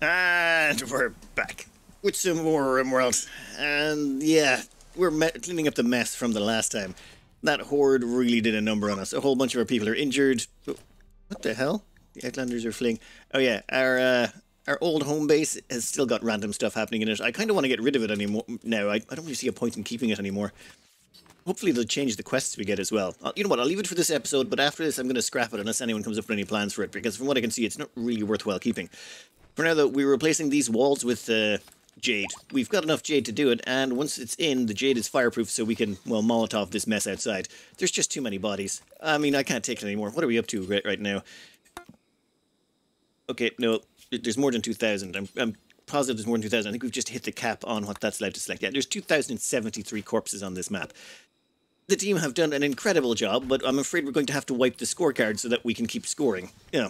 And we're back with some more RimWorld. And yeah, we're cleaning up the mess from the last time. That horde really did a number on us. A whole bunch of our people are injured. What the hell? The Outlanders are fleeing. Oh yeah, our uh, our old home base has still got random stuff happening in it. I kind of want to get rid of it anymore now. I, I don't really see a point in keeping it anymore. Hopefully they'll change the quests we get as well. Uh, you know what, I'll leave it for this episode, but after this I'm going to scrap it unless anyone comes up with any plans for it, because from what I can see, it's not really worthwhile keeping. For now, though, we're replacing these walls with uh, jade. We've got enough jade to do it, and once it's in, the jade is fireproof, so we can, well, Molotov this mess outside. There's just too many bodies. I mean, I can't take it anymore. What are we up to right, right now? Okay, no, there's more than 2,000. I'm, I'm positive there's more than 2,000. I think we've just hit the cap on what that's allowed to select. Yeah, there's 2,073 corpses on this map the team have done an incredible job, but I'm afraid we're going to have to wipe the scorecard so that we can keep scoring. Yeah.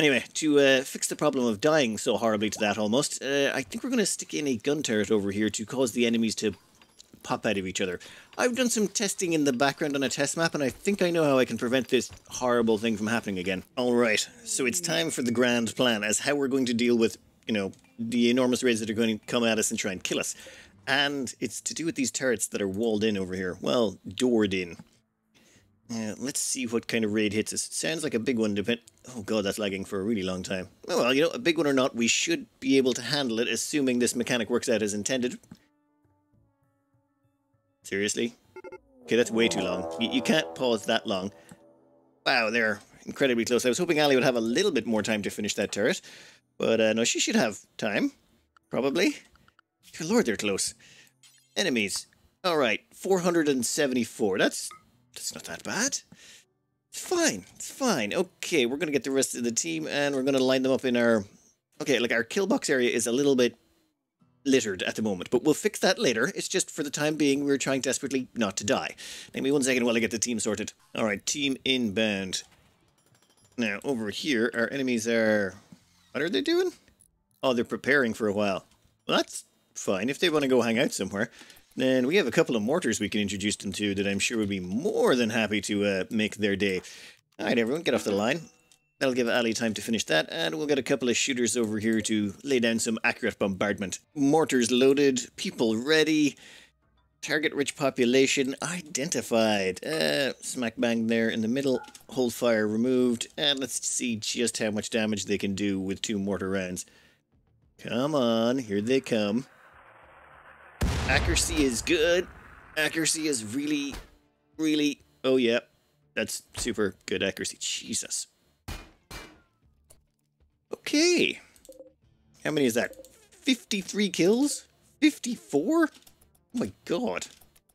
Anyway, to uh, fix the problem of dying so horribly to that almost, uh, I think we're going to stick in a gun turret over here to cause the enemies to pop out of each other. I've done some testing in the background on a test map, and I think I know how I can prevent this horrible thing from happening again. Alright, so it's time for the grand plan as how we're going to deal with, you know, the enormous raids that are going to come at us and try and kill us. And it's to do with these turrets that are walled in over here. Well, doored in. Uh, let's see what kind of raid hits us. It sounds like a big one. Depend. Oh god, that's lagging for a really long time. Oh, well, you know, a big one or not, we should be able to handle it, assuming this mechanic works out as intended. Seriously? Okay, that's way too long. You, you can't pause that long. Wow, they're incredibly close. I was hoping Ali would have a little bit more time to finish that turret. But uh, no, she should have time. Probably. Lord, they're close. Enemies. All right, 474. That's that's not that bad. It's fine. It's fine. Okay, we're gonna get the rest of the team, and we're gonna line them up in our. Okay, like our kill box area is a little bit littered at the moment, but we'll fix that later. It's just for the time being, we're trying desperately not to die. Give me one second while I get the team sorted. All right, team inbound. Now over here, our enemies are. What are they doing? Oh, they're preparing for a while. Well, that's fine. If they want to go hang out somewhere, then we have a couple of mortars we can introduce them to that I'm sure would be more than happy to uh, make their day. All right, everyone, get off the line. That'll give Ali time to finish that, and we'll get a couple of shooters over here to lay down some accurate bombardment. Mortars loaded, people ready, target-rich population identified. Uh, smack bang there in the middle, hold fire removed, and let's see just how much damage they can do with two mortar rounds. Come on, here they come. Accuracy is good. Accuracy is really, really... Oh, yeah. That's super good accuracy. Jesus. Okay. How many is that? 53 kills? 54? Oh my god.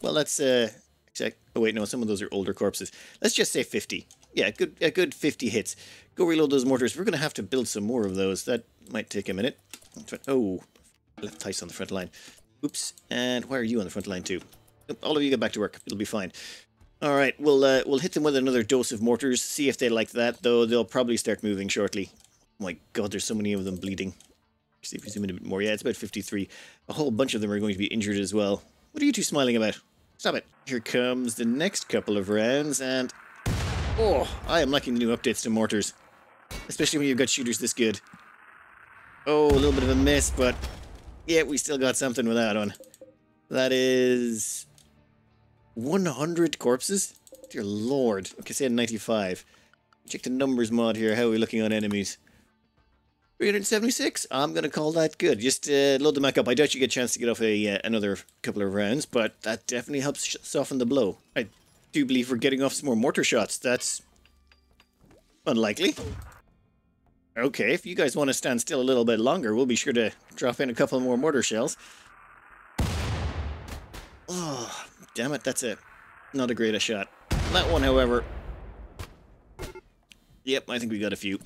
Well, that's, uh... Check. Oh, wait, no, some of those are older corpses. Let's just say 50. Yeah, good, a good 50 hits. Go reload those mortars. We're going to have to build some more of those. That might take a minute. Oh, left Tice on the front line. Oops. And why are you on the front line too? All of you get back to work. It'll be fine. All right, we'll uh, we'll hit them with another dose of mortars. See if they like that. Though they'll probably start moving shortly. Oh my God, there's so many of them bleeding. See if we zoom in a bit more. Yeah, it's about 53. A whole bunch of them are going to be injured as well. What are you two smiling about? Stop it. Here comes the next couple of rounds, and oh, I am liking the new updates to mortars, especially when you've got shooters this good. Oh, a little bit of a miss, but yeah, we still got something with that one. That is 100 corpses? Dear lord. Okay, say 95. Check the numbers mod here. How are we looking on enemies? 376? I'm going to call that good. Just uh, load them back up. I doubt you get a chance to get off a, uh, another couple of rounds, but that definitely helps soften the blow. I do believe we're getting off some more mortar shots. That's unlikely. Okay, if you guys want to stand still a little bit longer, we'll be sure to drop in a couple more mortar shells. Oh, damn it, that's a not a great a shot. That one, however... Yep, I think we got a few.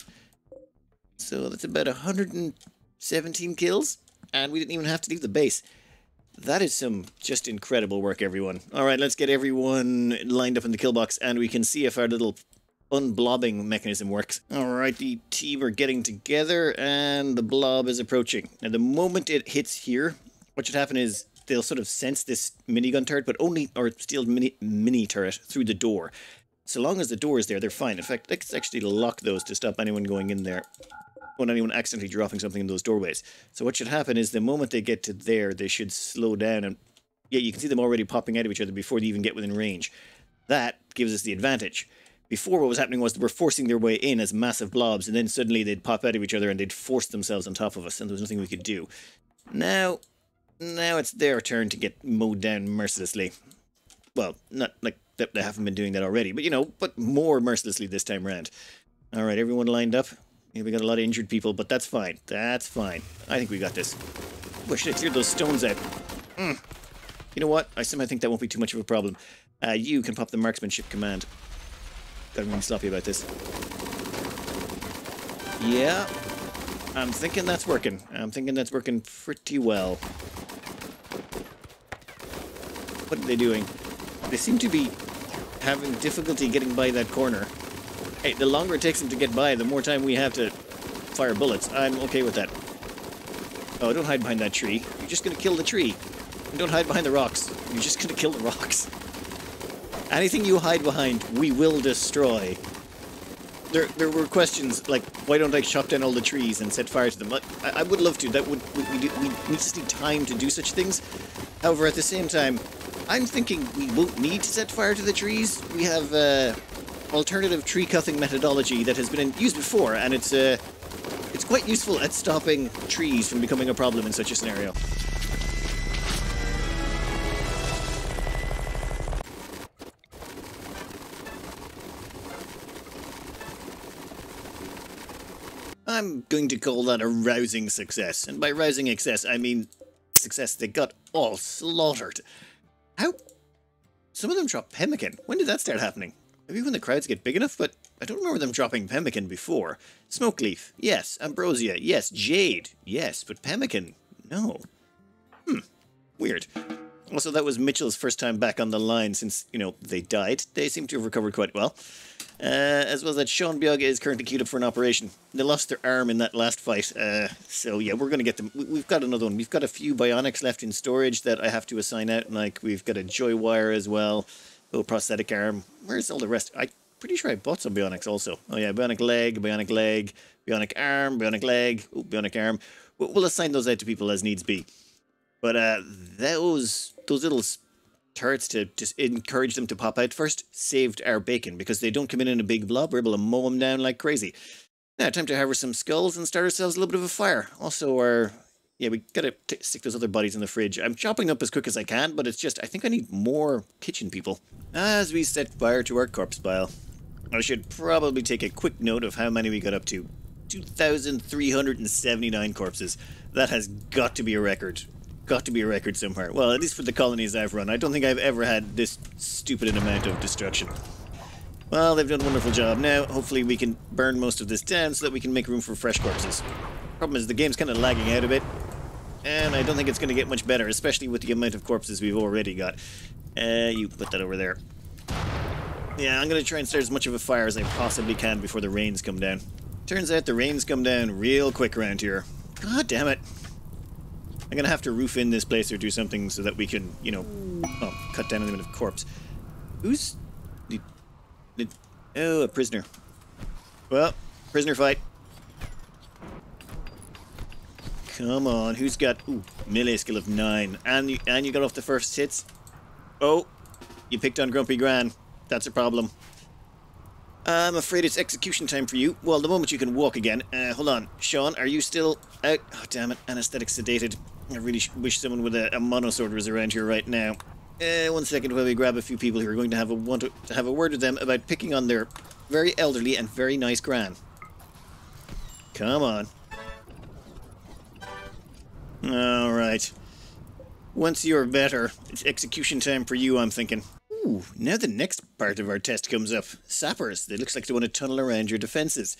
So that's about 117 kills, and we didn't even have to leave the base. That is some just incredible work, everyone. All right, let's get everyone lined up in the kill box, and we can see if our little unblobbing mechanism works. Alright, the team are getting together and the blob is approaching. Now the moment it hits here, what should happen is they'll sort of sense this minigun turret, but only, or steel mini, mini turret through the door. So long as the door is there, they're fine. In fact, let's actually lock those to stop anyone going in there. want anyone accidentally dropping something in those doorways. So what should happen is the moment they get to there, they should slow down and yeah, you can see them already popping out of each other before they even get within range. That gives us the advantage. Before, what was happening was they were forcing their way in as massive blobs, and then suddenly they'd pop out of each other and they'd force themselves on top of us, and there was nothing we could do. Now, now it's their turn to get mowed down mercilessly. Well, not like they haven't been doing that already, but you know, but more mercilessly this time around. All right, everyone lined up. Yeah, we got a lot of injured people, but that's fine. That's fine. I think we got this. Oh, should have cleared those stones out. Mm. You know what? I somehow think that won't be too much of a problem. Uh, you can pop the marksmanship command. Really sloppy about this. Yeah. I'm thinking that's working. I'm thinking that's working pretty well. What are they doing? They seem to be having difficulty getting by that corner. Hey, the longer it takes them to get by, the more time we have to fire bullets. I'm okay with that. Oh, don't hide behind that tree. You're just gonna kill the tree. And don't hide behind the rocks. You're just gonna kill the rocks. Anything you hide behind, we will destroy. There, there were questions like, why don't I chop down all the trees and set fire to them? I, I would love to. That would we, we, we need to need time to do such things. However, at the same time, I'm thinking we won't need to set fire to the trees. We have uh, alternative tree cutting methodology that has been used before, and it's uh, it's quite useful at stopping trees from becoming a problem in such a scenario. I'm going to call that a rousing success. And by rousing success, I mean success they got all slaughtered. How? Some of them dropped pemmican. When did that start happening? Maybe when the crowds get big enough, but I don't remember them dropping pemmican before. Smoke leaf, yes. Ambrosia, yes. Jade, yes. But pemmican, no. Hmm, weird. Also, that was Mitchell's first time back on the line since, you know, they died. They seem to have recovered quite well. Uh, as well as that Sean Bjog is currently queued up for an operation. They lost their arm in that last fight, uh, so yeah, we're going to get them. We've got another one. We've got a few bionics left in storage that I have to assign out, like we've got a joy wire as well, little prosthetic arm. Where's all the rest? I'm pretty sure I bought some bionics also. Oh yeah, bionic leg, bionic leg, bionic arm, bionic leg, ooh, bionic arm. We'll assign those out to people as needs be. But uh, those those little turrets to just encourage them to pop out first saved our bacon because they don't come in in a big blob. We're able to mow them down like crazy. Now, time to harvest some skulls and start ourselves a little bit of a fire. Also, our yeah, we gotta stick those other bodies in the fridge. I'm chopping up as quick as I can, but it's just I think I need more kitchen people. As we set fire to our corpse pile, I should probably take a quick note of how many we got up to. 2,379 corpses. That has got to be a record got to be a record somewhere. Well, at least for the colonies I've run. I don't think I've ever had this stupid an amount of destruction. Well, they've done a wonderful job. Now, hopefully we can burn most of this down so that we can make room for fresh corpses. Problem is, the game's kind of lagging out a bit. And I don't think it's going to get much better, especially with the amount of corpses we've already got. Uh, you put that over there. Yeah, I'm going to try and start as much of a fire as I possibly can before the rains come down. Turns out the rains come down real quick around here. God damn it. I'm gonna have to roof in this place or do something so that we can, you know, oh, cut down the amount of corpse. Who's... The, the, oh, a prisoner. Well, prisoner fight. Come on, who's got... Ooh, melee skill of 9. And you, and you got off the first hits? Oh, you picked on Grumpy Gran. That's a problem. I'm afraid it's execution time for you. Well, the moment you can walk again. Uh, hold on. Sean, are you still out? Oh, damn it. Anesthetic sedated. I really wish someone with a, a monosword was around here right now. Uh, one second while we grab a few people who are going to have a want to, to have a word with them about picking on their very elderly and very nice gran. Come on. Alright. Once you're better, it's execution time for you, I'm thinking. Ooh, now the next part of our test comes up. Sappers. It looks like they want to tunnel around your defences.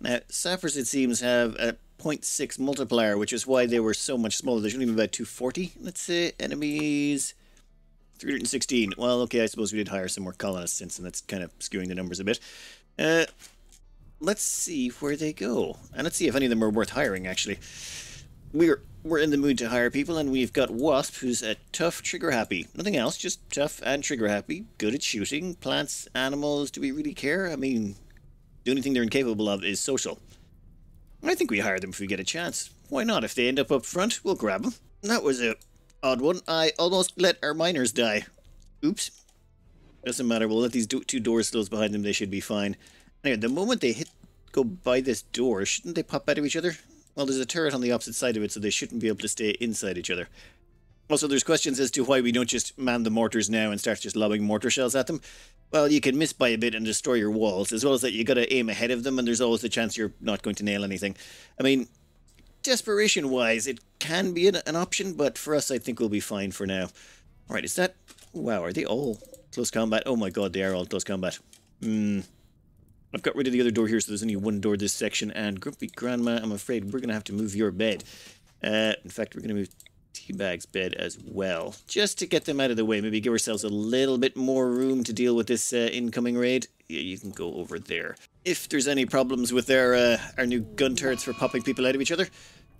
Now, sappers, it seems, have a 0.6 multiplier, which is why they were so much smaller. There's only about 240, let's say. Enemies... 316. Well, okay, I suppose we did hire some more colonists since, and that's kind of skewing the numbers a bit. Uh, let's see where they go. And let's see if any of them are worth hiring, actually. We're we're in the mood to hire people, and we've got Wasp, who's a tough, trigger-happy. Nothing else, just tough and trigger-happy. Good at shooting. Plants, animals, do we really care? I mean, the only thing they're incapable of is social. I think we hire them if we get a chance. Why not? If they end up up front, we'll grab them. That was a odd one. I almost let our miners die. Oops. Doesn't matter. We'll let these do two doors close behind them. They should be fine. Anyway, the moment they hit go by this door, shouldn't they pop out of each other? Well, there's a turret on the opposite side of it, so they shouldn't be able to stay inside each other. Also, there's questions as to why we don't just man the mortars now and start just lobbing mortar shells at them. Well, you can miss by a bit and destroy your walls, as well as that you gotta aim ahead of them, and there's always the chance you're not going to nail anything. I mean, desperation-wise, it can be an, an option, but for us, I think we'll be fine for now. Alright, is that... Wow, are they all close combat? Oh my god, they are all close combat. Hmm... I've got rid of the other door here, so there's only one door this section. And Grumpy Grandma, I'm afraid we're going to have to move your bed. Uh, in fact, we're going to move Teabag's bed as well, just to get them out of the way. Maybe give ourselves a little bit more room to deal with this uh, incoming raid. Yeah, you can go over there. If there's any problems with our uh, our new gun turrets for popping people out of each other,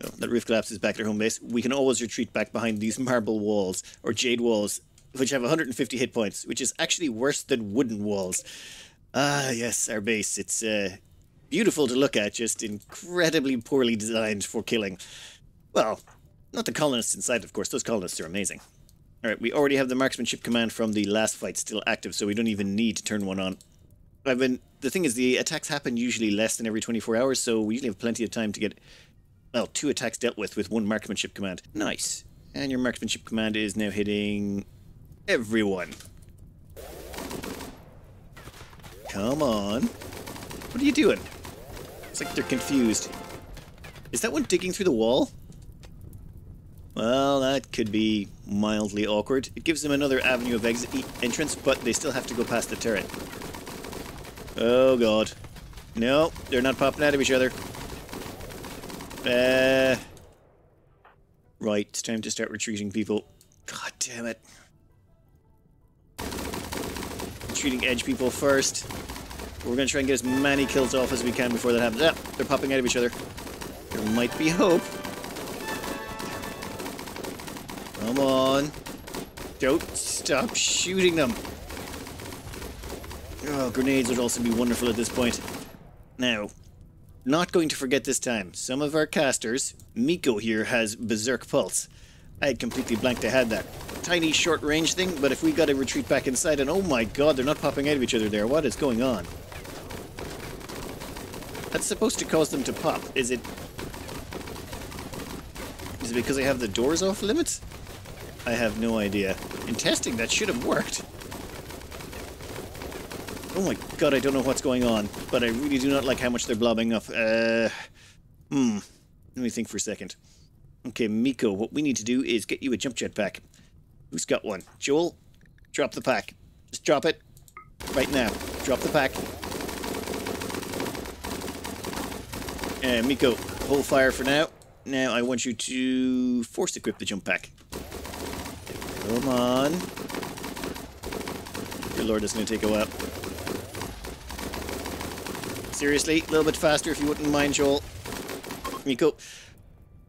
oh, that roof collapses back at home base, we can always retreat back behind these marble walls or jade walls, which have 150 hit points, which is actually worse than wooden walls. Ah, yes, our base. It's uh, beautiful to look at, just incredibly poorly designed for killing. Well, not the colonists inside, of course. Those colonists are amazing. Alright, we already have the marksmanship command from the last fight still active, so we don't even need to turn one on. I've been... The thing is, the attacks happen usually less than every 24 hours, so we usually have plenty of time to get, well, two attacks dealt with with one marksmanship command. Nice. And your marksmanship command is now hitting everyone. Come on. What are you doing? It's like they're confused. Is that one digging through the wall? Well, that could be mildly awkward. It gives them another avenue of exit entrance, but they still have to go past the turret. Oh god. No, they're not popping out of each other. Uh, right, it's time to start retreating people. God damn it. Retreating edge people first. We're going to try and get as many kills off as we can before that happens. Ah, they're popping out of each other. There might be hope. Come on. Don't stop shooting them. Oh, grenades would also be wonderful at this point. Now, not going to forget this time. Some of our casters, Miko here has Berserk Pulse. I had completely blanked I had that. Tiny short range thing, but if we got to retreat back inside and oh my god, they're not popping out of each other there. What is going on? That's supposed to cause them to pop. Is it... Is it because I have the doors off limits? I have no idea. In testing, that should have worked. Oh my god, I don't know what's going on, but I really do not like how much they're blobbing up. Uh, hmm. Let me think for a second. Okay, Miko, what we need to do is get you a jump jet pack. Who's got one? Joel, drop the pack. Just drop it. Right now. Drop the pack. Uh, Miko, hold fire for now. Now I want you to force equip the jump pack. Come on. Good lord, it's going to take a while. Seriously, a little bit faster if you wouldn't mind, Joel. Miko.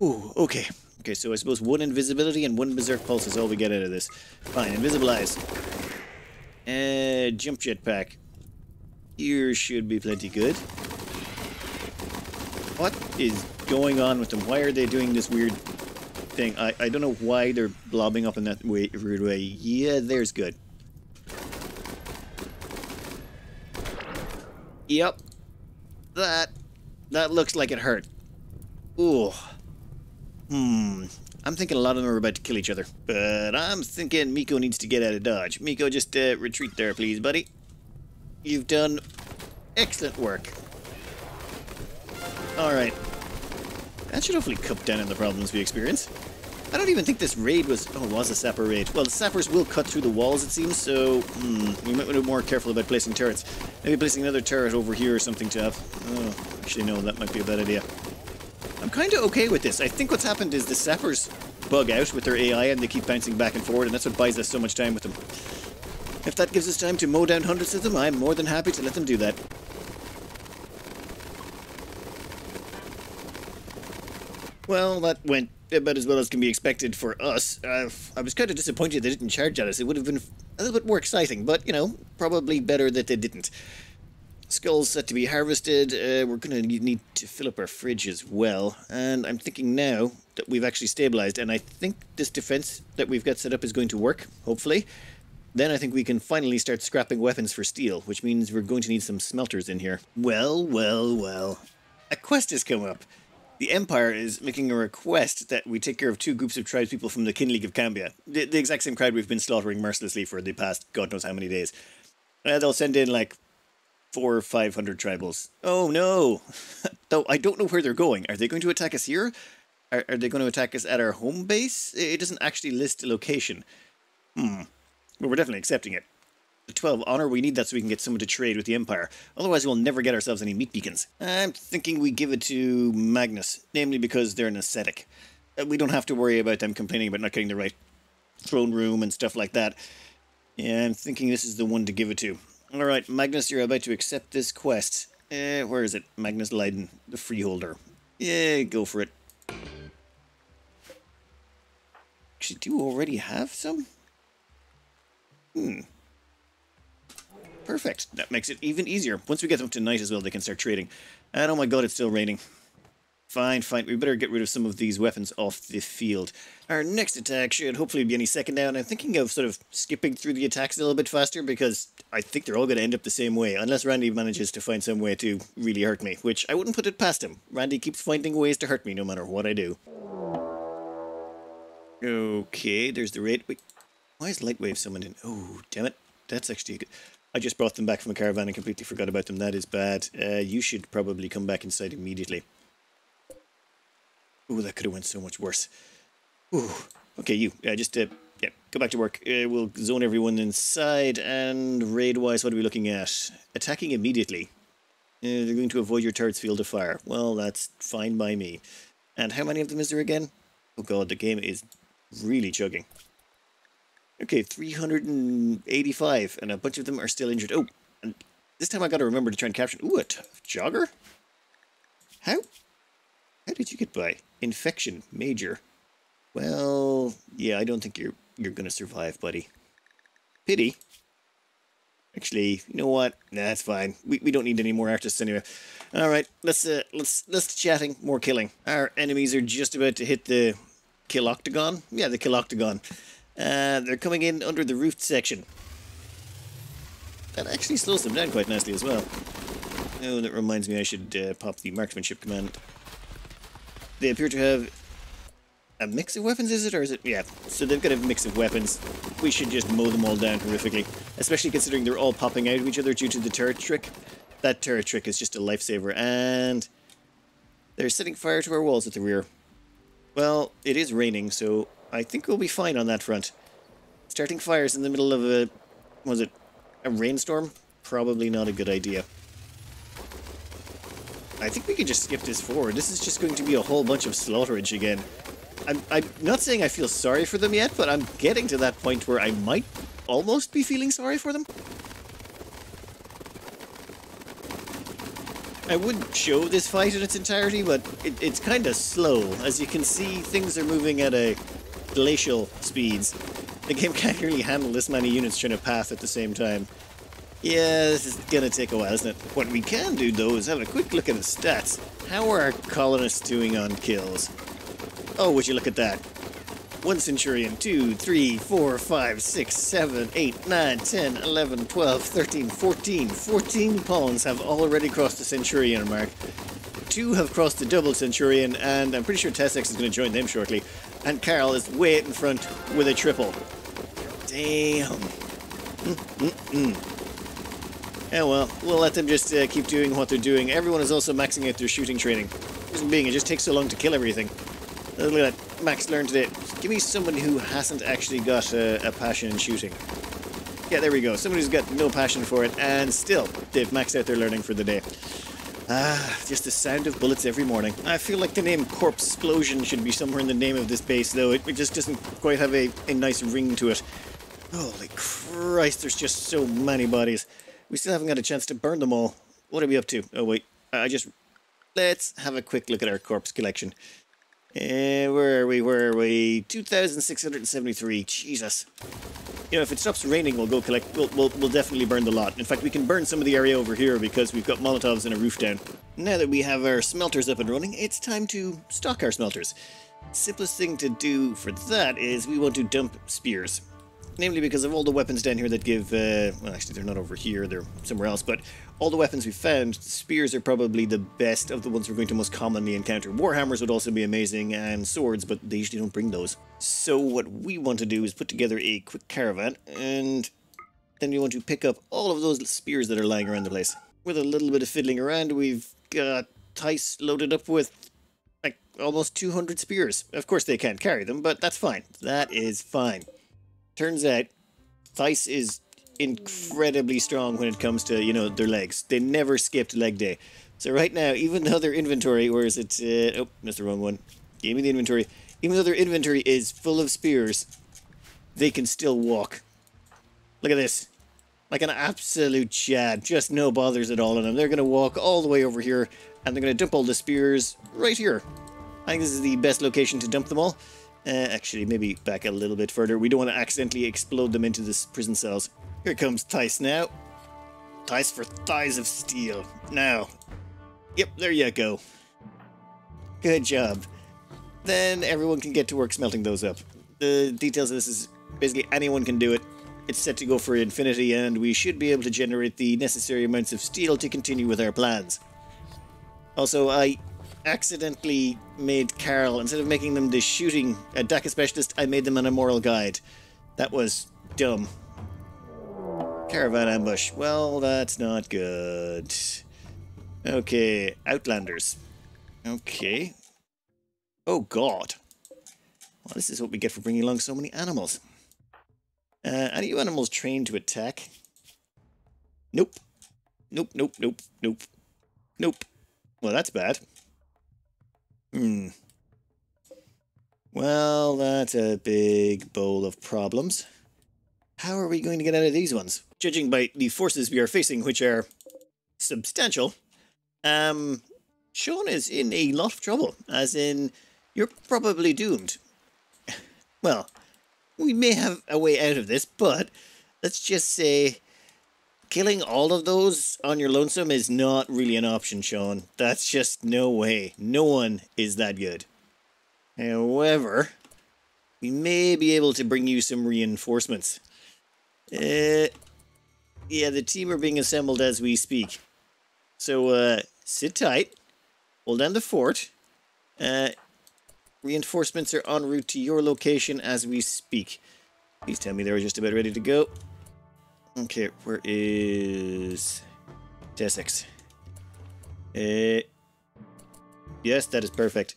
Ooh, okay. Okay, so I suppose one invisibility and one berserk pulse is all we get out of this. Fine, invisibilize. Uh, jump jet pack. Here should be plenty good. What is going on with them? Why are they doing this weird thing? I, I don't know why they're blobbing up in that way, weird way. Yeah, there's good. Yep. That, that looks like it hurt. Ooh. Hmm. I'm thinking a lot of them are about to kill each other. But I'm thinking Miko needs to get out of dodge. Miko, just uh, retreat there, please, buddy. You've done excellent work. Alright. That should hopefully cut down on the problems we experience. I don't even think this raid was... Oh, it was a sapper raid. Well, the sappers will cut through the walls, it seems, so... Hmm, we might want to be more careful about placing turrets. Maybe placing another turret over here or something to have... Oh, actually, no, that might be a bad idea. I'm kind of okay with this. I think what's happened is the sappers bug out with their AI and they keep bouncing back and forward, and that's what buys us so much time with them. If that gives us time to mow down hundreds of them, I'm more than happy to let them do that. Well, that went about as well as can be expected for us. Uh, I was kind of disappointed they didn't charge at us. It would have been a little bit more exciting, but, you know, probably better that they didn't. skulls set to be harvested. Uh, we're going to need to fill up our fridge as well. And I'm thinking now that we've actually stabilized, and I think this defense that we've got set up is going to work, hopefully. Then I think we can finally start scrapping weapons for steel, which means we're going to need some smelters in here. Well, well, well. A quest has come up. The Empire is making a request that we take care of two groups of tribespeople from the Kinleague of Cambia. The, the exact same crowd we've been slaughtering mercilessly for the past god knows how many days. Uh, they'll send in like four or five hundred tribals. Oh no! Though I don't know where they're going. Are they going to attack us here? Are, are they going to attack us at our home base? It doesn't actually list a location. Hmm. Well, we're definitely accepting it. The 12 honor, we need that so we can get someone to trade with the Empire. Otherwise, we'll never get ourselves any meat beacons. I'm thinking we give it to Magnus, namely because they're an ascetic. Uh, we don't have to worry about them complaining about not getting the right throne room and stuff like that. Yeah, I'm thinking this is the one to give it to. Alright, Magnus, you're about to accept this quest. Uh, where is it? Magnus Leiden, the freeholder. Yeah, go for it. Actually, do you already have some? Hmm. Perfect. That makes it even easier. Once we get them to knight as well, they can start trading. And oh my god, it's still raining. Fine, fine. We better get rid of some of these weapons off the field. Our next attack should hopefully be any second now, and I'm thinking of sort of skipping through the attacks a little bit faster because I think they're all going to end up the same way, unless Randy manages to find some way to really hurt me, which I wouldn't put it past him. Randy keeps finding ways to hurt me no matter what I do. Okay, there's the raid. Wait, why is Lightwave summoned in? Oh, damn it. That's actually good. I just brought them back from a caravan and completely forgot about them. That is bad. Uh, you should probably come back inside immediately. Oh, that could have went so much worse. Ooh. Okay, you. Uh, just uh, yeah, go back to work. Uh, we'll zone everyone inside. And raid-wise, what are we looking at? Attacking immediately. Uh, they're going to avoid your turret's field of fire. Well, that's fine by me. And how many of them is there again? Oh god, the game is really chugging. Okay, 385, and a bunch of them are still injured. Oh, and this time I got to remember to try and capture... Ooh, a jogger? How? How did you get by? Infection, major. Well, yeah, I don't think you're you're gonna survive, buddy. Pity. Actually, you know what? Nah, that's fine. We, we don't need any more artists anyway. All right, let's uh let's let's chatting, more killing. Our enemies are just about to hit the kill octagon. Yeah, the kill octagon. Uh, they're coming in under the roofed section. That actually slows them down quite nicely as well. Oh, that reminds me I should uh, pop the marksmanship command. They appear to have a mix of weapons, is it? Or is it? Yeah, so they've got a mix of weapons. We should just mow them all down horrifically. Especially considering they're all popping out of each other due to the turret trick. That turret trick is just a lifesaver. And they're setting fire to our walls at the rear. Well, it is raining, so I think we'll be fine on that front. Starting fires in the middle of a... was it a rainstorm? Probably not a good idea. I think we can just skip this forward. This is just going to be a whole bunch of slaughterage again. I'm, I'm not saying I feel sorry for them yet, but I'm getting to that point where I might almost be feeling sorry for them. I wouldn't show this fight in its entirety, but it, it's kind of slow. As you can see, things are moving at a glacial speeds. The game can't really handle this many units trying to pass at the same time. Yeah, this is gonna take a while, isn't it? What we can do, though, is have a quick look at the stats. How are our colonists doing on kills? Oh, would you look at that. One Centurion, 2, 3, 4, 5, 6, 7, 8, 9, 10, 11, 12, 13, 14. 14 pawns have already crossed the Centurion mark. Two have crossed the double Centurion, and I'm pretty sure Tessex is going to join them shortly and Carol is way in front with a triple. Damn. Mm -mm -mm. Yeah, well, we'll let them just uh, keep doing what they're doing. Everyone is also maxing out their shooting training. Reason being, it just takes so long to kill everything. Uh, look at that. Max learned today. Give me someone who hasn't actually got a, a passion in shooting. Yeah, there we go. Someone who's got no passion for it, and still, they've maxed out their learning for the day. Ah, just the sound of bullets every morning. I feel like the name Corpse Explosion should be somewhere in the name of this base, though. It, it just doesn't quite have a, a nice ring to it. Holy Christ, there's just so many bodies. We still haven't got a chance to burn them all. What are we up to? Oh, wait. I just... Let's have a quick look at our corpse collection. Uh, where are we? Where are we? 2,673. Jesus. you know, if it stops raining, we'll go collect. We'll, we'll, we'll definitely burn the lot. In fact, we can burn some of the area over here because we've got Molotovs and a roof down. Now that we have our smelters up and running, it's time to stock our smelters. Simplest thing to do for that is we want to dump spears. Namely because of all the weapons down here that give, uh, well actually they're not over here, they're somewhere else, but all the weapons we found, spears are probably the best of the ones we're going to most commonly encounter. Warhammers would also be amazing, and swords, but they usually don't bring those. So what we want to do is put together a quick caravan, and then we want to pick up all of those spears that are lying around the place. With a little bit of fiddling around, we've got Tice loaded up with like almost 200 spears. Of course they can't carry them, but that's fine. That is fine. Turns out, Theiss is incredibly strong when it comes to, you know, their legs. They never skipped leg day. So right now, even though their inventory, or is it, uh, oh, that's the wrong one. Gave me the inventory. Even though their inventory is full of spears, they can still walk. Look at this. Like an absolute chad. Just no bothers at all on them. They're going to walk all the way over here, and they're going to dump all the spears right here. I think this is the best location to dump them all. Uh, actually, maybe back a little bit further. We don't want to accidentally explode them into the prison cells. Here comes Tice now. Tice for thighs of steel. Now. Yep, there you go. Good job. Then everyone can get to work smelting those up. The details of this is basically anyone can do it. It's set to go for infinity and we should be able to generate the necessary amounts of steel to continue with our plans. Also, I accidentally made Carl, instead of making them the shooting a DACA specialist, I made them an immoral guide. That was dumb. Caravan ambush. Well, that's not good. Okay, Outlanders. Okay. Oh god. Well, this is what we get for bringing along so many animals. Uh, are you animals trained to attack? Nope. Nope, nope, nope, nope. Nope. Well, that's bad. Hmm. Well, that's a big bowl of problems. How are we going to get out of these ones? Judging by the forces we are facing, which are substantial, um, Sean is in a lot of trouble, as in, you're probably doomed. Well, we may have a way out of this, but let's just say killing all of those on your lonesome is not really an option, Sean. That's just no way. No one is that good. However, we may be able to bring you some reinforcements. Uh, yeah, the team are being assembled as we speak. So, uh, sit tight. Hold down the fort. Uh, reinforcements are en route to your location as we speak. Please tell me they were just about ready to go. Okay, where is Desix? Uh, yes, that is perfect.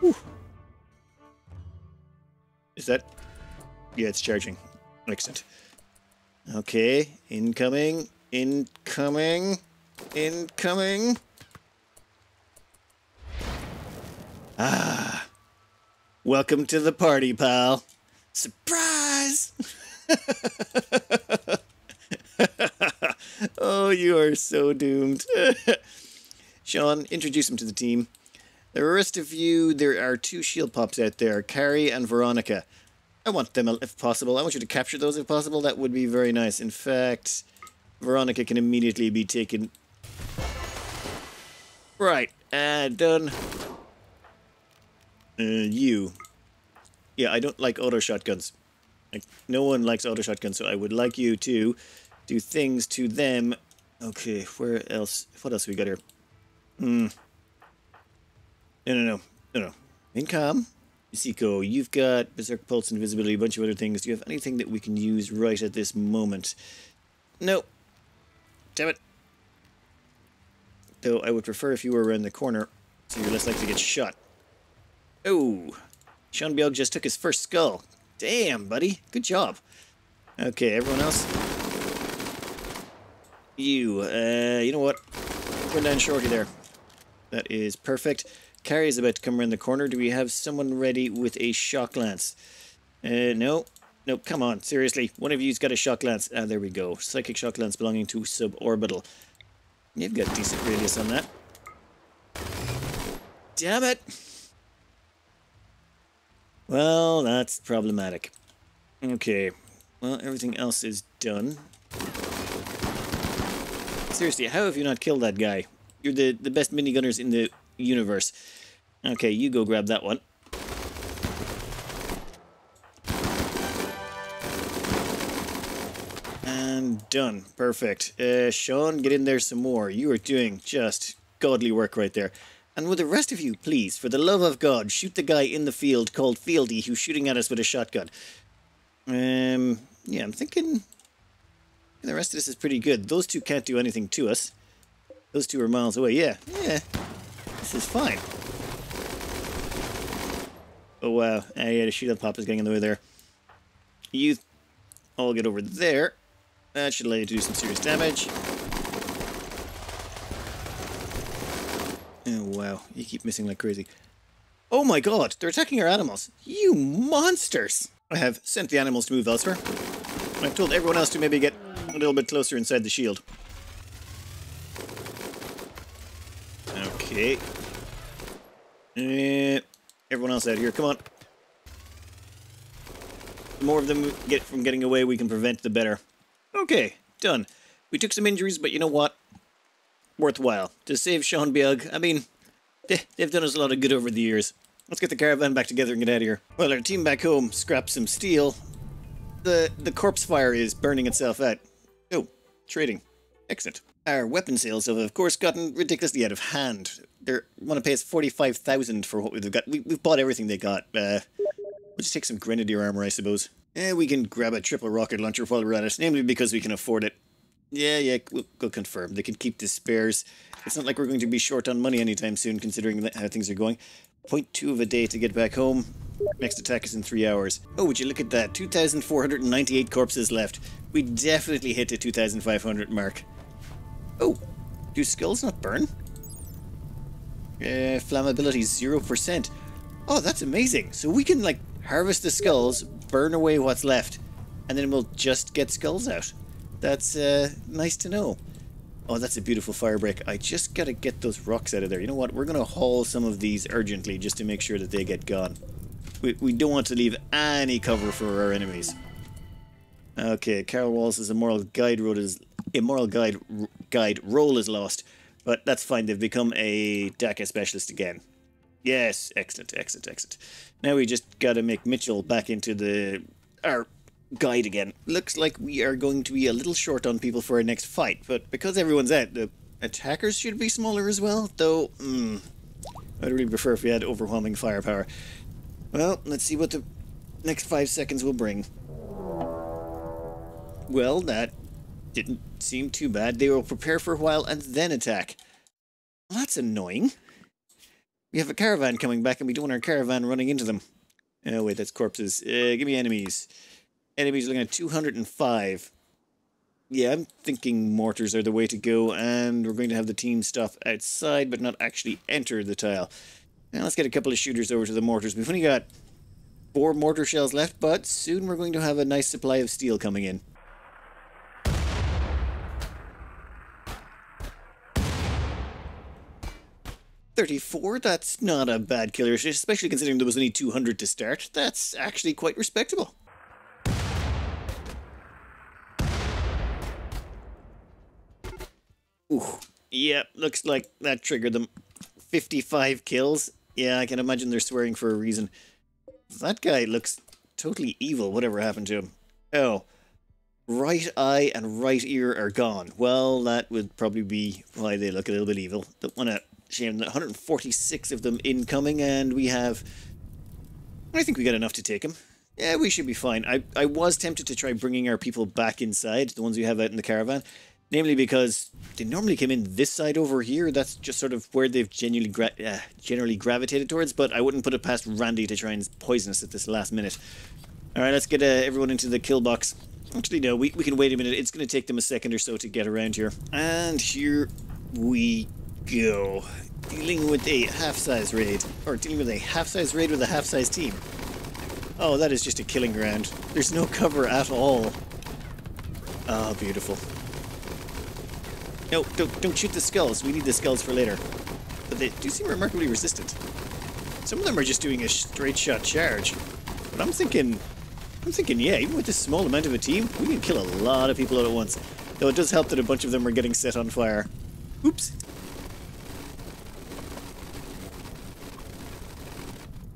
Whew. Is that? Yeah, it's charging. Excellent. Okay, incoming, incoming, incoming. Ah, welcome to the party, pal. Surprise! oh, you are so doomed. Sean, introduce him to the team. The rest of you, there are two shield pops out there, Carrie and Veronica. I want them, if possible. I want you to capture those if possible. That would be very nice. In fact, Veronica can immediately be taken. Right, uh, done. Uh, you. Yeah, I don't like auto shotguns. Like, no one likes auto shotguns, so I would like you to do things to them. Okay, where else? What else we got here? Hmm. No, no, no. No, no. Income. Isiko, you've got Berserk Pulse, Invisibility, a bunch of other things. Do you have anything that we can use right at this moment? No. Damn it. Though I would prefer if you were around the corner, so you're less likely to get shot. Oh. Sean just took his first skull. Damn, buddy. Good job. Okay, everyone else? You, uh, you know what? Run down Shorty there. That is perfect. Carrie is about to come around the corner. Do we have someone ready with a shock lance? Uh, no. No, come on. Seriously. One of you's got a shock lance. Ah, there we go. Psychic shock lance belonging to suborbital. You've got decent radius on that. Damn it! Well, that's problematic. Okay. Well, everything else is done. Seriously, how have you not killed that guy? You're the, the best minigunners in the universe. Okay, you go grab that one. And done. Perfect. Uh, Sean, get in there some more. You are doing just godly work right there. And with the rest of you, please, for the love of God, shoot the guy in the field called Fieldy who's shooting at us with a shotgun. Um, yeah, I'm thinking the rest of this is pretty good. Those two can't do anything to us. Those two are miles away. Yeah, yeah, this is fine. Oh, wow. Uh, yeah, the shield pop is getting in the way there. You all get over there. That should allow you to do some serious damage. Oh, wow. You keep missing like crazy. Oh my god, they're attacking our animals. You monsters! I have sent the animals to move elsewhere. I've told everyone else to maybe get a little bit closer inside the shield. Okay. Everyone else out here, come on. The more of them get from getting away we can prevent, the better. Okay, done. We took some injuries, but you know what? Worthwhile. To save Sean Biog, I mean, they, they've done us a lot of good over the years. Let's get the caravan back together and get out of here. Well, our team back home scrapped some steel. The, the corpse fire is burning itself out. Oh, trading. Excellent. Our weapon sales have, of course, gotten ridiculously out of hand. They want to pay us 45000 for what we've got. We, we've bought everything they got. Uh, we'll just take some grenadier armor, I suppose. Eh, we can grab a triple rocket launcher while we're at it, namely because we can afford it. Yeah, yeah, we'll, we'll confirm. They can keep the spares. It's not like we're going to be short on money anytime soon, considering how things are going. Point two of a day to get back home. Next attack is in three hours. Oh, would you look at that? 2,498 corpses left. We definitely hit the 2,500 mark. Oh, do skulls not burn? Uh, flammability 0%. Oh, that's amazing. So we can, like, harvest the skulls, burn away what's left, and then we'll just get skulls out. That's uh, nice to know. Oh, that's a beautiful fire break. I just gotta get those rocks out of there. You know what? We're gonna haul some of these urgently just to make sure that they get gone. We, we don't want to leave any cover for our enemies. Okay, Carol Wallace's immoral guide road is immoral guide guide role is lost, but that's fine. They've become a DACA specialist again. Yes, excellent, excellent, excellent. Now we just got to make Mitchell back into the our guide again. Looks like we are going to be a little short on people for our next fight, but because everyone's out, the attackers should be smaller as well. Though, mm, I'd really prefer if we had overwhelming firepower. Well, let's see what the next five seconds will bring. Well, that didn't seem too bad. They will prepare for a while and then attack. Well, that's annoying. We have a caravan coming back and we don't want our caravan running into them. Oh, wait, that's corpses. Uh, give me enemies. Enemies looking at 205. Yeah, I'm thinking mortars are the way to go, and we're going to have the team stuff outside, but not actually enter the tile. Now let's get a couple of shooters over to the mortars. We've only got four mortar shells left, but soon we're going to have a nice supply of steel coming in. Thirty-four. That's not a bad killer, especially considering there was only two hundred to start. That's actually quite respectable. Ooh, yeah, looks like that triggered them. 55 kills. Yeah, I can imagine they're swearing for a reason. That guy looks totally evil, whatever happened to him. Oh, right eye and right ear are gone. Well, that would probably be why they look a little bit evil. Don't want to 146 of them incoming, and we have... I think we got enough to take them. Yeah, we should be fine. I, I was tempted to try bringing our people back inside, the ones we have out in the caravan. Namely because they normally come in this side over here. That's just sort of where they've genuinely gra uh, generally gravitated towards. But I wouldn't put it past Randy to try and poison us at this last minute. All right, let's get uh, everyone into the kill box. Actually, no, we, we can wait a minute. It's going to take them a second or so to get around here. And here we go. Dealing with a half-size raid. Or dealing with a half-size raid with a half-size team. Oh, that is just a killing ground. There's no cover at all. Oh, beautiful. No, don't, don't shoot the skulls. We need the skulls for later. But they do seem remarkably resistant. Some of them are just doing a straight shot charge. But I'm thinking I'm thinking, yeah, even with this small amount of a team, we can kill a lot of people at once. Though it does help that a bunch of them are getting set on fire. Oops.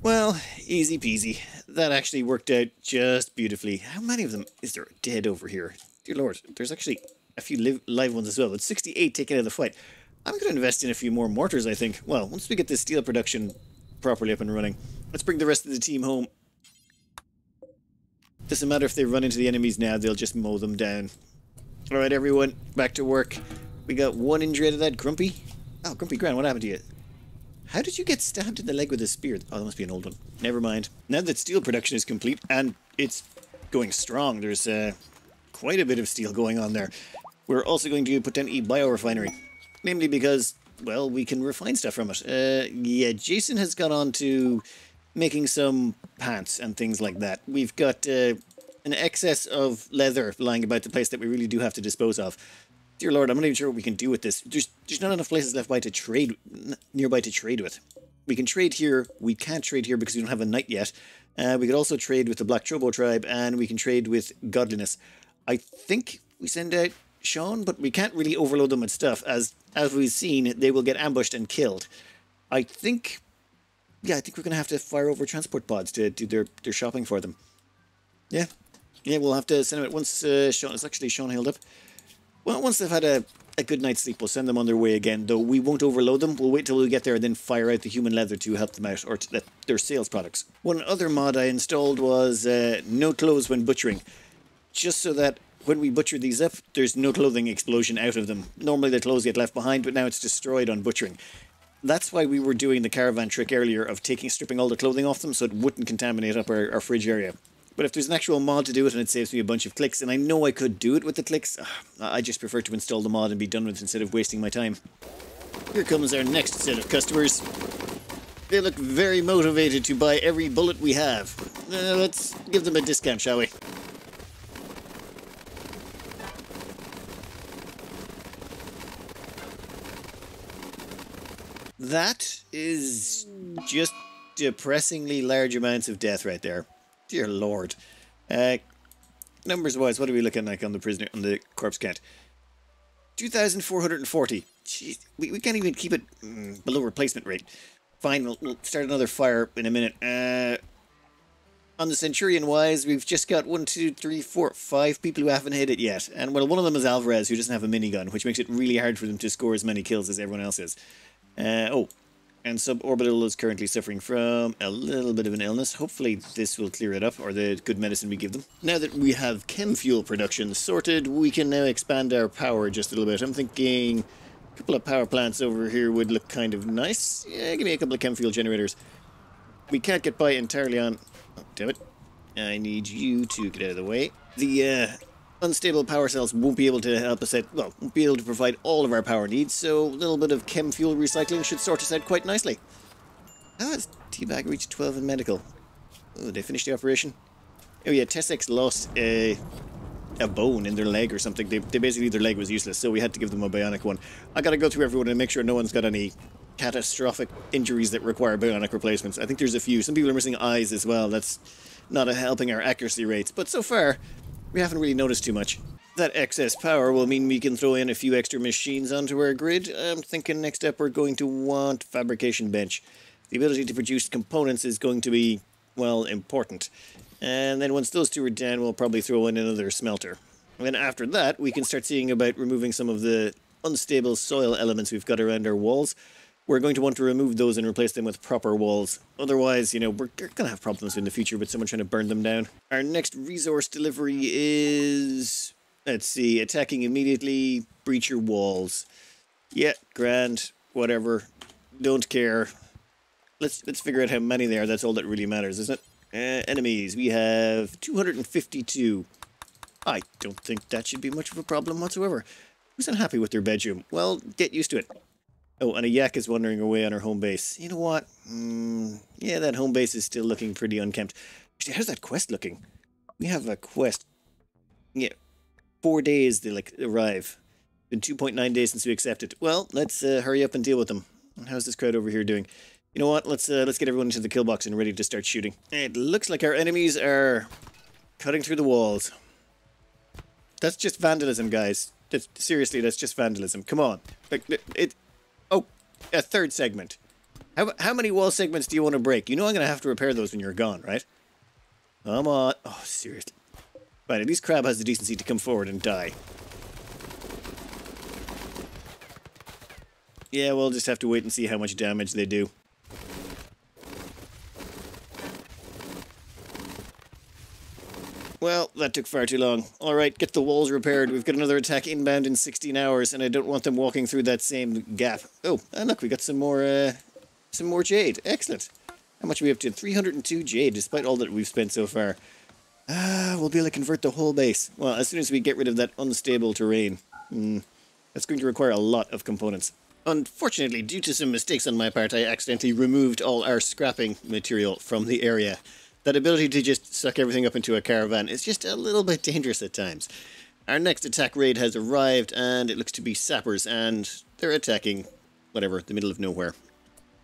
Well, easy peasy. That actually worked out just beautifully. How many of them is there dead over here? Dear lord, there's actually a few live, live ones as well, but 68 taken out of the fight. I'm going to invest in a few more mortars, I think. Well, once we get this steel production properly up and running, let's bring the rest of the team home. Doesn't matter if they run into the enemies now, they'll just mow them down. Alright, everyone, back to work. We got one injury out of that. Grumpy? Oh, Grumpy Grand, what happened to you? How did you get stabbed in the leg with a spear? Oh, that must be an old one. Never mind. Now that steel production is complete, and it's going strong, there's uh, quite a bit of steel going on there. We're also going to put down a biorefinery. Namely because, well, we can refine stuff from it. Uh, yeah, Jason has got on to making some pants and things like that. We've got uh, an excess of leather lying about the place that we really do have to dispose of. Dear Lord, I'm not even sure what we can do with this. There's there's not enough places left by to trade nearby to trade with. We can trade here. We can't trade here because we don't have a knight yet. Uh, we could also trade with the Black Chobo tribe, and we can trade with Godliness. I think we send out Sean, but we can't really overload them with stuff, as as we've seen, they will get ambushed and killed. I think, yeah, I think we're going to have to fire over transport pods to do their, their shopping for them. Yeah, yeah, we'll have to send them out once uh, Sean, it's actually Sean held up. Well, once they've had a, a good night's sleep, we'll send them on their way again, though we won't overload them. We'll wait till we get there and then fire out the human leather to help them out, or to, their sales products. One other mod I installed was uh, no clothes when butchering, just so that when we butcher these up, there's no clothing explosion out of them. Normally the clothes get left behind, but now it's destroyed on butchering. That's why we were doing the caravan trick earlier of taking stripping all the clothing off them so it wouldn't contaminate up our, our fridge area. But if there's an actual mod to do it and it saves me a bunch of clicks, and I know I could do it with the clicks, I just prefer to install the mod and be done with it instead of wasting my time. Here comes our next set of customers. They look very motivated to buy every bullet we have. Uh, let's give them a discount, shall we? That is just depressingly large amounts of death right there. Dear lord. Uh, numbers wise, what are we looking like on the prisoner on the corpse count? 2,440. Jeez, we, we can't even keep it mm, below replacement rate. Fine, we'll, we'll, start another fire in a minute. Uh, on the Centurion wise, we've just got one, two, three, four, five people who haven't hit it yet. And well, one of them is Alvarez, who doesn't have a minigun, which makes it really hard for them to score as many kills as everyone else is. Uh, oh, and Suborbital is currently suffering from a little bit of an illness. Hopefully this will clear it up, or the good medicine we give them. Now that we have chem fuel production sorted, we can now expand our power just a little bit. I'm thinking a couple of power plants over here would look kind of nice. Yeah, give me a couple of chem fuel generators. We can't get by entirely on... Oh, damn it. I need you to get out of the way. The, uh, unstable power cells won't be able to help us out, well, won't be able to provide all of our power needs, so a little bit of chem fuel recycling should sort us out quite nicely. Ah, How has Teabag reached 12 in medical? Oh, they finished the operation? Oh yeah, Tessex lost a, a bone in their leg or something. They, they basically, their leg was useless, so we had to give them a bionic one. I gotta go through everyone and make sure no one's got any catastrophic injuries that require bionic replacements. I think there's a few. Some people are missing eyes as well. That's not helping our accuracy rates. But so far, we haven't really noticed too much. That excess power will mean we can throw in a few extra machines onto our grid. I'm thinking next up we're going to want fabrication bench. The ability to produce components is going to be, well, important. And then once those two are done, we'll probably throw in another smelter. And then after that, we can start seeing about removing some of the unstable soil elements we've got around our walls we're going to want to remove those and replace them with proper walls. Otherwise, you know, we're going to have problems in the future with someone trying to burn them down. Our next resource delivery is... Let's see, attacking immediately, breach your walls. Yeah, grand, whatever. Don't care. Let's let's figure out how many there are. That's all that really matters, isn't it? Uh, enemies, we have 252. I don't think that should be much of a problem whatsoever. Who's unhappy with their bedroom? Well, get used to it. Oh, and a yak is wandering away on her home base. You know what? Mm, yeah, that home base is still looking pretty unkempt. How's that quest looking? We have a quest. Yeah, four days they like arrive. Been 2.9 days since we accepted. Well, let's uh, hurry up and deal with them. How's this crowd over here doing? You know what? Let's uh, let's get everyone into the kill box and ready to start shooting. It looks like our enemies are Cutting through the walls. That's just vandalism, guys. That's, seriously, that's just vandalism. Come on. Like, it, it, a third segment. How, how many wall segments do you want to break? You know I'm going to have to repair those when you're gone, right? Come on. Oh, seriously. Right, at least Crab has the decency to come forward and die. Yeah, we'll just have to wait and see how much damage they do. Well, that took far too long. Alright, get the walls repaired. We've got another attack inbound in 16 hours, and I don't want them walking through that same gap. Oh, and look, we got some more, uh, some more jade. Excellent. How much are we up to? 302 jade, despite all that we've spent so far. Ah, we'll be able to convert the whole base. Well, as soon as we get rid of that unstable terrain. Hmm, that's going to require a lot of components. Unfortunately, due to some mistakes on my part, I accidentally removed all our scrapping material from the area that ability to just suck everything up into a caravan is just a little bit dangerous at times. Our next attack raid has arrived, and it looks to be sappers, and they're attacking, whatever, the middle of nowhere.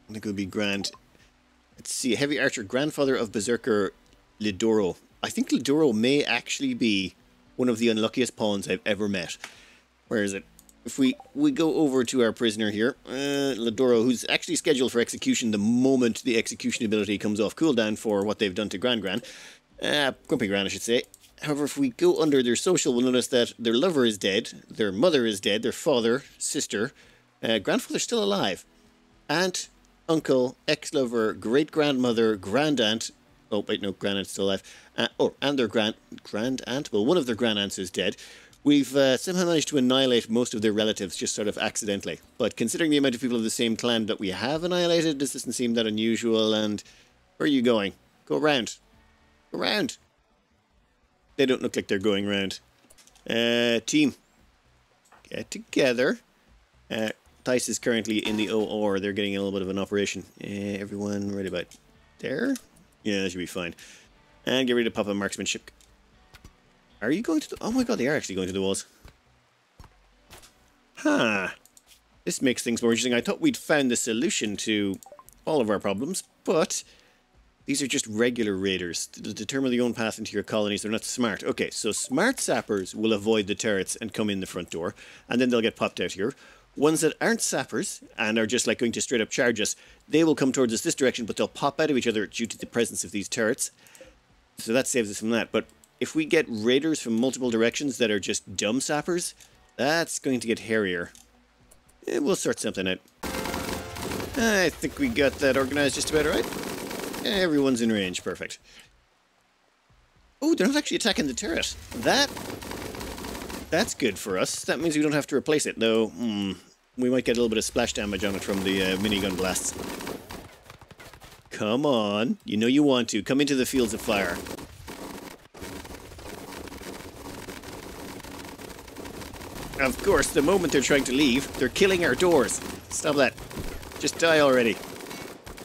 I think it would be grand. Let's see, Heavy Archer, grandfather of Berserker Lidoro. I think Lidoro may actually be one of the unluckiest pawns I've ever met. Where is it? If we, we go over to our prisoner here, uh, Ladoro, who's actually scheduled for execution the moment the execution ability comes off cooldown for what they've done to Gran Gran. Uh, Grumpy Gran, I should say. However, if we go under their social, we'll notice that their lover is dead, their mother is dead, their father, sister, uh, grandfather's still alive, aunt, uncle, ex-lover, great-grandmother, grand-aunt, oh, wait, no, grand-aunt's still alive, uh, oh, and their grand, grand-aunt, well, one of their grand-aunts is dead, We've uh, somehow managed to annihilate most of their relatives just sort of accidentally. But considering the amount of people of the same clan that we have annihilated, this doesn't seem that unusual. And where are you going? Go around. Go around. They don't look like they're going around. Uh, team. Get together. Uh, Thijs is currently in the OR. They're getting a little bit of an operation. Uh, everyone ready about there? Yeah, that should be fine. And get ready to pop a marksmanship are you going to the... Oh my god, they are actually going to the walls. Huh. This makes things more interesting. I thought we'd found the solution to all of our problems, but these are just regular raiders. To determine their own path into your colonies, they're not smart. Okay, so smart sappers will avoid the turrets and come in the front door, and then they'll get popped out here. Ones that aren't sappers and are just like going to straight up charge us, they will come towards us this direction, but they'll pop out of each other due to the presence of these turrets. So that saves us from that. But if we get raiders from multiple directions that are just dumb sappers, that's going to get hairier. Eh, we'll sort something out. I think we got that organized just about right. Everyone's in range, perfect. Oh, they're not actually attacking the turret. That... That's good for us. That means we don't have to replace it, though hmm, we might get a little bit of splash damage on it from the uh, minigun blasts. Come on. You know you want to. Come into the fields of fire. Of course, the moment they're trying to leave, they're killing our doors. Stop that. Just die already.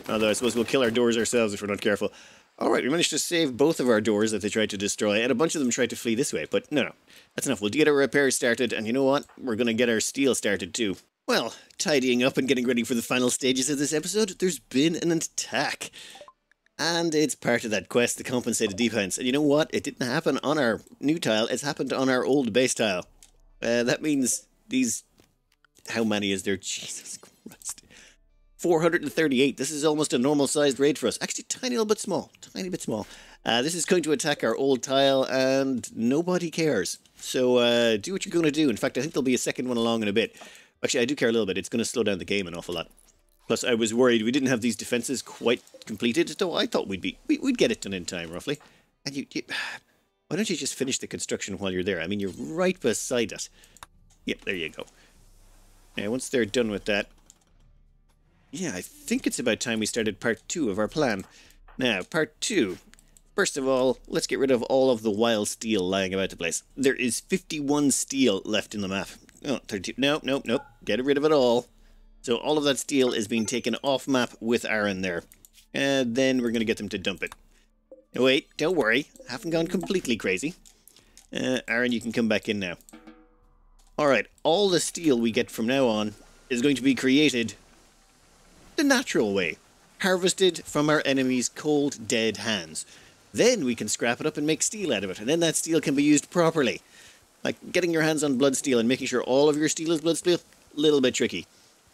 Although I suppose we'll kill our doors ourselves if we're not careful. Alright, we managed to save both of our doors that they tried to destroy, and a bunch of them tried to flee this way, but no, no. That's enough. We'll get our repairs started, and you know what? We're going to get our steel started too. Well, tidying up and getting ready for the final stages of this episode, there's been an attack. And it's part of that quest to compensate the defense. And you know what? It didn't happen on our new tile, it's happened on our old base tile. Uh, that means these... How many is there? Jesus Christ. 438. This is almost a normal-sized raid for us. Actually, tiny little bit small. Tiny bit small. Uh, this is going to attack our old tile, and nobody cares. So uh, do what you're going to do. In fact, I think there'll be a second one along in a bit. Actually, I do care a little bit. It's going to slow down the game an awful lot. Plus, I was worried we didn't have these defenses quite completed, though I thought we'd be we, would get it done in time, roughly. And you, you why don't you just finish the construction while you're there? I mean, you're right beside us. Yep, there you go. And once they're done with that, yeah, I think it's about time we started part two of our plan. Now, part two. First of all, let's get rid of all of the wild steel lying about the place. There is 51 steel left in the map. Oh, 32. No, no, no. Get rid of it all. So all of that steel is being taken off map with Aaron there. And then we're going to get them to dump it. Wait, don't worry. I haven't gone completely crazy. Uh, Aaron, you can come back in now. Alright, all the steel we get from now on is going to be created the natural way. Harvested from our enemies' cold, dead hands. Then we can scrap it up and make steel out of it, and then that steel can be used properly. Like getting your hands on blood steel and making sure all of your steel is blood steel, little bit tricky.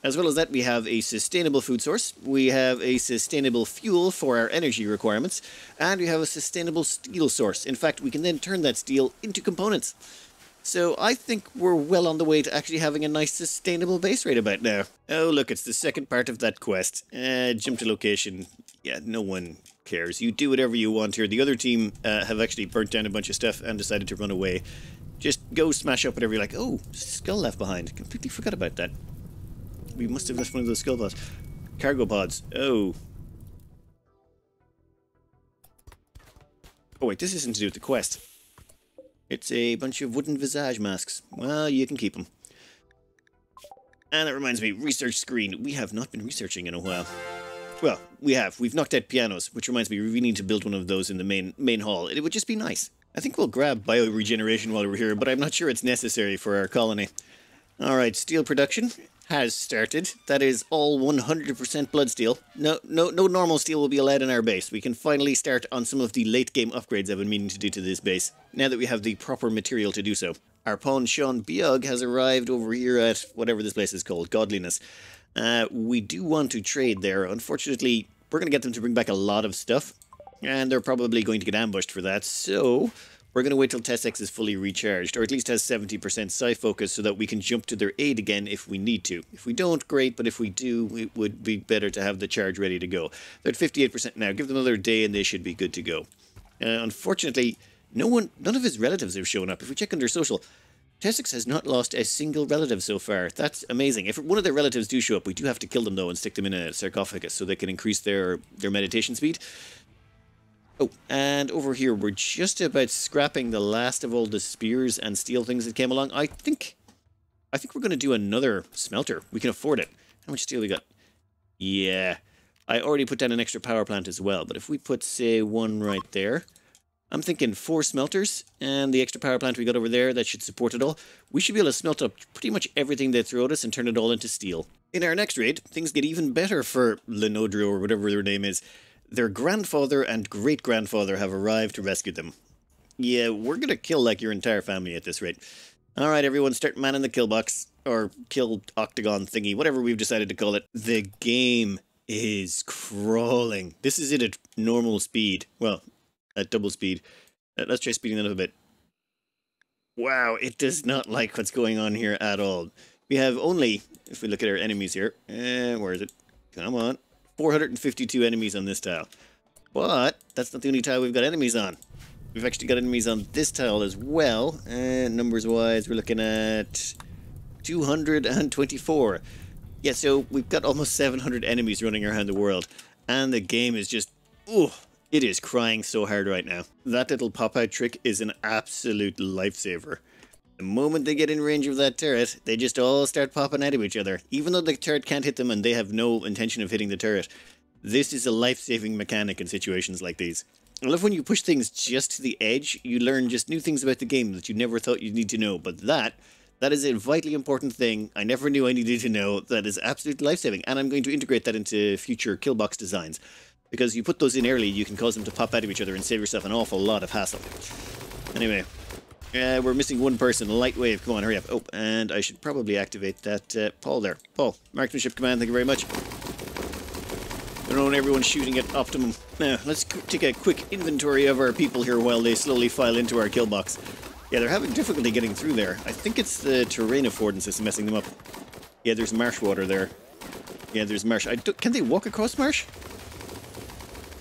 As well as that, we have a sustainable food source, we have a sustainable fuel for our energy requirements, and we have a sustainable steel source. In fact, we can then turn that steel into components. So I think we're well on the way to actually having a nice sustainable base rate about now. Oh look, it's the second part of that quest. Uh, jump to location. Yeah, no one cares. You do whatever you want here. The other team uh, have actually burnt down a bunch of stuff and decided to run away. Just go smash up whatever you're like, oh, skull left behind. Completely forgot about that. We must have left one of those skill pods. Cargo pods. Oh. Oh wait, this isn't to do with the quest. It's a bunch of wooden visage masks. Well, you can keep them. And that reminds me, research screen. We have not been researching in a while. Well, we have. We've knocked out pianos, which reminds me, we need to build one of those in the main main hall. It would just be nice. I think we'll grab bioregeneration while we're here, but I'm not sure it's necessary for our colony. Alright, steel production has started. That is all 100% blood steel. No, no, no normal steel will be allowed in our base. We can finally start on some of the late game upgrades I've been meaning to do to this base, now that we have the proper material to do so. Our pawn Sean Biog has arrived over here at whatever this place is called, Godliness. Uh, we do want to trade there. Unfortunately, we're going to get them to bring back a lot of stuff, and they're probably going to get ambushed for that, so we're going to wait till Tessex is fully recharged, or at least has 70% psyfocus so that we can jump to their aid again if we need to. If we don't, great, but if we do, it would be better to have the charge ready to go. They're at 58% now. Give them another day and they should be good to go. Uh, unfortunately, no one, none of his relatives have shown up. If we check under social, Tessex has not lost a single relative so far. That's amazing. If one of their relatives do show up, we do have to kill them though and stick them in a sarcophagus so they can increase their, their meditation speed. Oh, and over here, we're just about scrapping the last of all the spears and steel things that came along. I think, I think we're going to do another smelter. We can afford it. How much steel we got? Yeah, I already put down an extra power plant as well. But if we put, say, one right there, I'm thinking four smelters and the extra power plant we got over there that should support it all. We should be able to smelt up pretty much everything they throw at us and turn it all into steel. In our next raid, things get even better for Lenodro or whatever their name is. Their grandfather and great grandfather have arrived to rescue them. Yeah, we're gonna kill like your entire family at this rate. Alright, everyone, start manning the kill box. Or kill octagon thingy, whatever we've decided to call it. The game is crawling. This is it at normal speed. Well, at double speed. Uh, let's try speeding that up a bit. Wow, it does not like what's going on here at all. We have only, if we look at our enemies here, uh, where is it? Come on. 452 enemies on this tile. But that's not the only tile we've got enemies on. We've actually got enemies on this tile as well. And numbers-wise, we're looking at 224. Yeah, so we've got almost 700 enemies running around the world. And the game is just... Ooh, it is crying so hard right now. That little pop-out trick is an absolute lifesaver. The moment they get in range of that turret, they just all start popping out of each other. Even though the turret can't hit them and they have no intention of hitting the turret. This is a life-saving mechanic in situations like these. I love when you push things just to the edge, you learn just new things about the game that you never thought you'd need to know. But that, that is a vitally important thing I never knew I needed to know that is absolutely life-saving. And I'm going to integrate that into future killbox designs. Because you put those in early, you can cause them to pop out of each other and save yourself an awful lot of hassle. Anyway, uh, we're missing one person. Light wave. Come on, hurry up. Oh, and I should probably activate that uh, Paul there. Paul, marksmanship command. Thank you very much. I don't want everyone shooting at optimum. Now, let's take a quick inventory of our people here while they slowly file into our kill box. Yeah, they're having difficulty getting through there. I think it's the terrain affordances messing them up. Yeah, there's marsh water there. Yeah, there's marsh. Can they walk across marsh?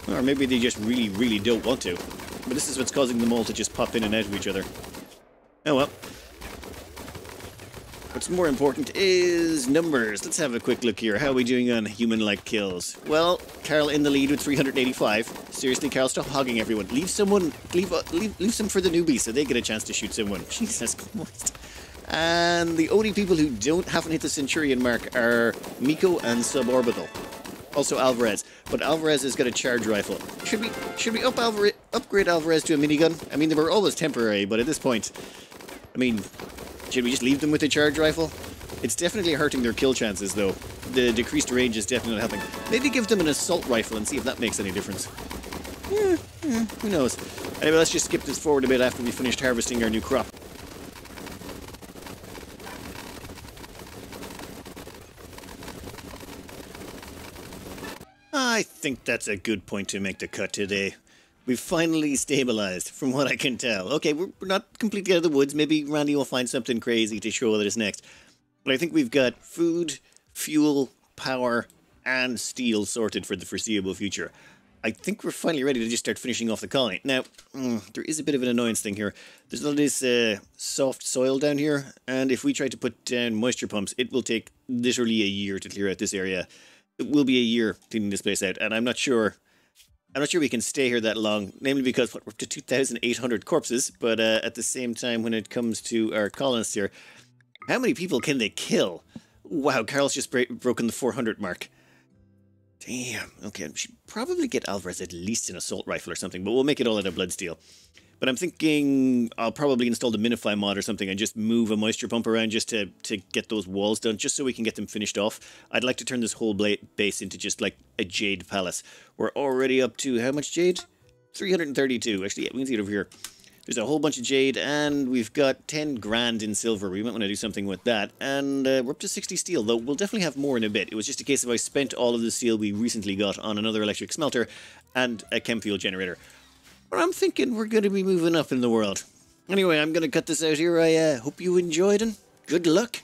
Or maybe they just really, really don't want to. But this is what's causing them all to just pop in and out of each other. Oh well. What's more important is numbers. Let's have a quick look here. How are we doing on human-like kills? Well, Carl in the lead with 385. Seriously, Carol, stop hogging everyone. Leave someone, leave, uh, leave, leave some for the newbies so they get a chance to shoot someone. Jesus Christ. And the only people who don't haven't hit the Centurion mark are Miko and Suborbital. Also Alvarez, but Alvarez has got a charge rifle. Should we should we up Alvarez, upgrade Alvarez to a minigun? I mean, they were always temporary, but at this point, I mean, should we just leave them with a charge rifle? It's definitely hurting their kill chances, though. The decreased range is definitely not helping. Maybe give them an assault rifle and see if that makes any difference. Yeah, yeah, who knows? Anyway, let's just skip this forward a bit after we finished harvesting our new crop. I think that's a good point to make the cut today. We've finally stabilized, from what I can tell. Okay, we're not completely out of the woods. Maybe Randy will find something crazy to show us next. But I think we've got food, fuel, power, and steel sorted for the foreseeable future. I think we're finally ready to just start finishing off the colony. Now, mm, there is a bit of an annoyance thing here. There's all this uh, soft soil down here, and if we try to put down moisture pumps, it will take literally a year to clear out this area. It will be a year cleaning this place out, and I'm not sure I'm not sure we can stay here that long, namely because what, we're up to 2,800 corpses, but uh, at the same time, when it comes to our colonists here, how many people can they kill? Wow, Carl's just broken the 400 mark. Damn, okay, we should probably get Alvarez at least an assault rifle or something, but we'll make it all out of bloodsteel. But I'm thinking I'll probably install the Minify mod or something and just move a moisture pump around just to, to get those walls done, just so we can get them finished off. I'd like to turn this whole base into just like a Jade Palace. We're already up to how much Jade? 332. Actually, yeah, we can see it over here. There's a whole bunch of jade, and we've got 10 grand in silver. We might want to do something with that. And uh, we're up to 60 steel, though we'll definitely have more in a bit. It was just a case of I spent all of the steel we recently got on another electric smelter and a chem fuel generator. But I'm thinking we're going to be moving up in the world. Anyway, I'm going to cut this out here. I uh, hope you enjoyed and good luck.